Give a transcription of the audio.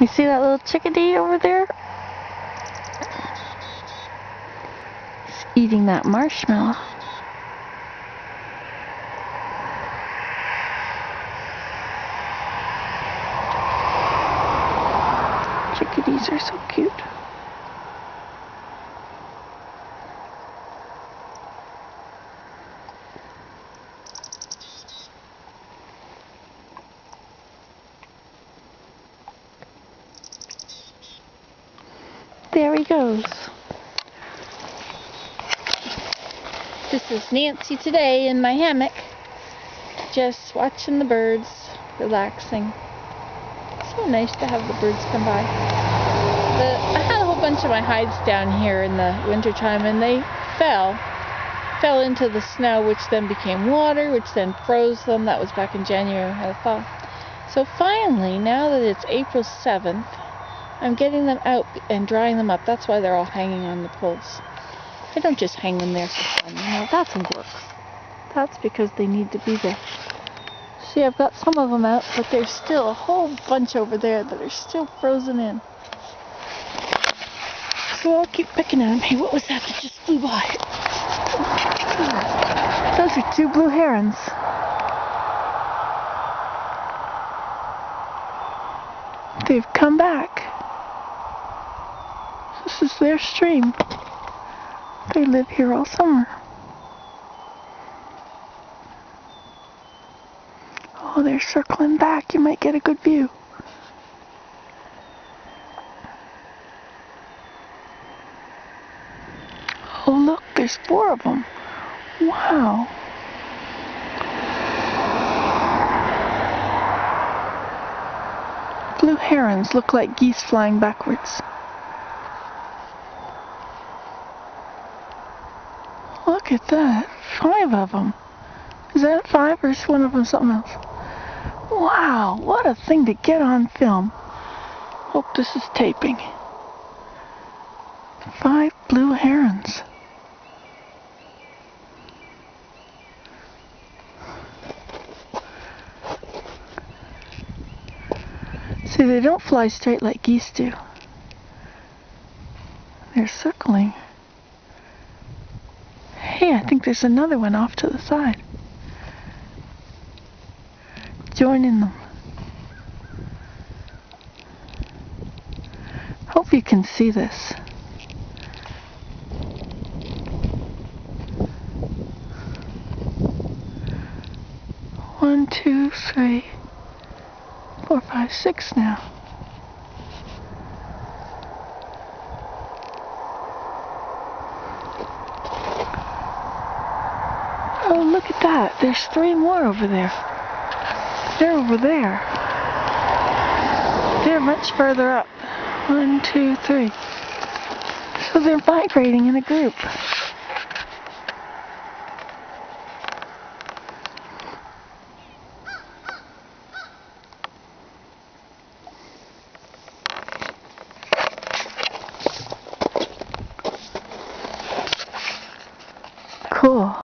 You see that little chickadee over there? He's eating that marshmallow. Chickadees are so cute. There he goes. This is Nancy today in my hammock, just watching the birds, relaxing. So nice to have the birds come by. The, I had a whole bunch of my hides down here in the wintertime and they fell. Fell into the snow, which then became water, which then froze them. That was back in January the fall. So finally, now that it's April 7th, I'm getting them out and drying them up. That's why they're all hanging on the poles. I don't just hang them there for fun. That's work. That's because they need to be there. See, I've got some of them out, but there's still a whole bunch over there that are still frozen in. So I'll keep picking at them. Hey, what was that that just flew by? Those are two blue herons. They've come back. This is their stream. They live here all summer. Oh, they're circling back. You might get a good view. Oh, look, there's four of them. Wow. Blue herons look like geese flying backwards. Look at that. Five of them. Is that five or is one of them something else? Wow, what a thing to get on film. Hope this is taping. Five blue herons. See, they don't fly straight like geese do. They're circling. Hey, I think there's another one off to the side. Joining them. Hope you can see this. One, two, three, four, five, six now. Oh, look at that. There's three more over there. They're over there. They're much further up. One, two, three. So they're migrating in a group. Cool.